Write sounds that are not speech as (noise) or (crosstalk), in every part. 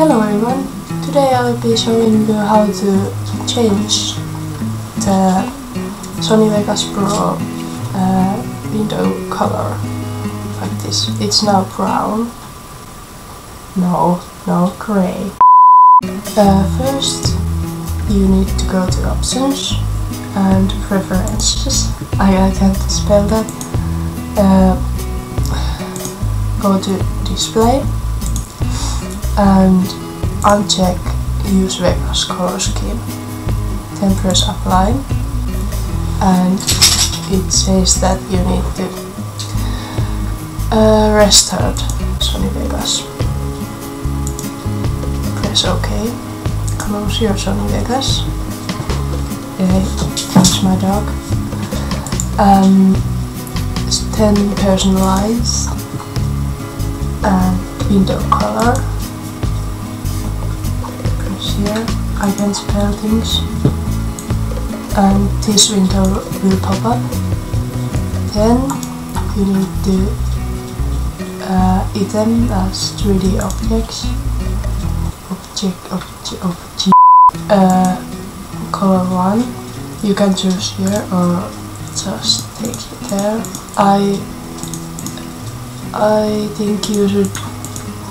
Hello everyone, today I'll be showing you how to change the Sony Vegas Pro uh, window color like this. It's now brown. No, no, grey. Uh, first you need to go to options and preferences. I, I can't spell that. Uh, go to display and uncheck use Vegas color scheme. Then press apply and it says that you need to uh, restart Sony Vegas. Press OK. Close your Sony Vegas. Okay, that's my dog. Um, then personalize and window color. Here. I can spell things. And this window will pop up. Then you need to uh, item as 3D objects. Object, object, object. Uh, color 1. You can choose here or just take it there. I I think you should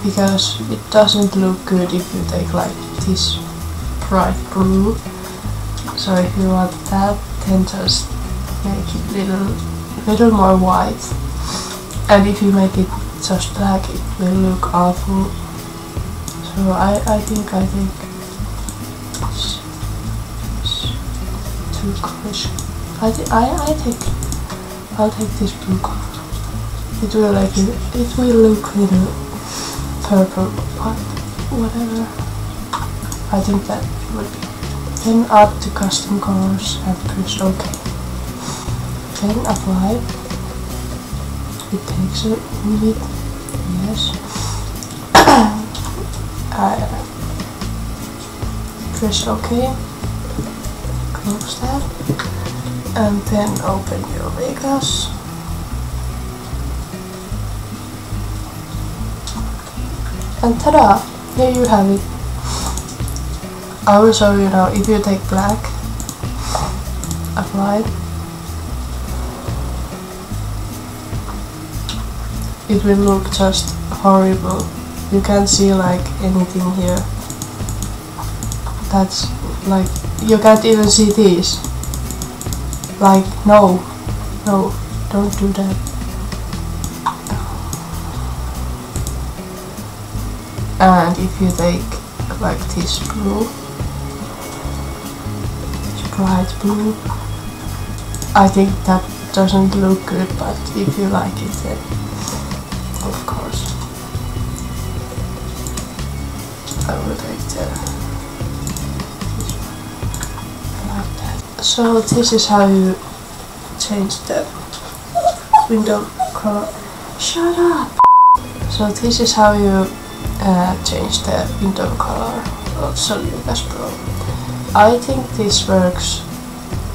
because it doesn't look good if you take like this bright blue. So if you want that then just make it little little more white. And if you make it just black it will look awful. So I, I think I think too colors. I, th I, I think I'll take this blue color. It will like it, it will look little purple, but whatever. I think that would be. Then add to custom colors and press OK. Then apply. It takes a minute. Yes. (coughs) I press OK. Close that. And then open your Vegas. And ta-da! Here you have it. I will show you now, if you take black, apply, it will look just horrible. You can't see like anything here. That's like, you can't even see these. Like, no, no, don't do that. And if you take like this blue bright blue I think that doesn't look good but if you like it then of course I will take like that. So this is how you change the window color. Shut up. So this is how you uh, change the window color of Sony Vegas Pro. I think this works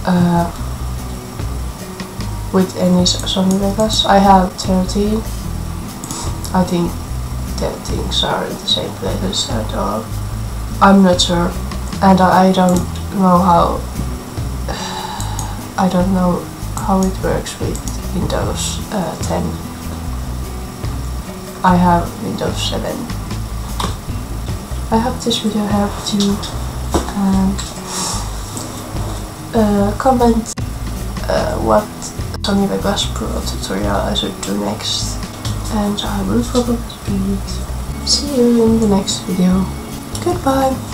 uh, with any Sony Vegas. I have 13. I think the things are in the same places at all. I'm not sure and I don't know how (sighs) I don't know how it works with Windows uh, 10. I have Windows 7 I hope this video helped you and uh, comment uh, what Sony Vegas Pro tutorial I should do next and I will probably. See you in the next video. Goodbye!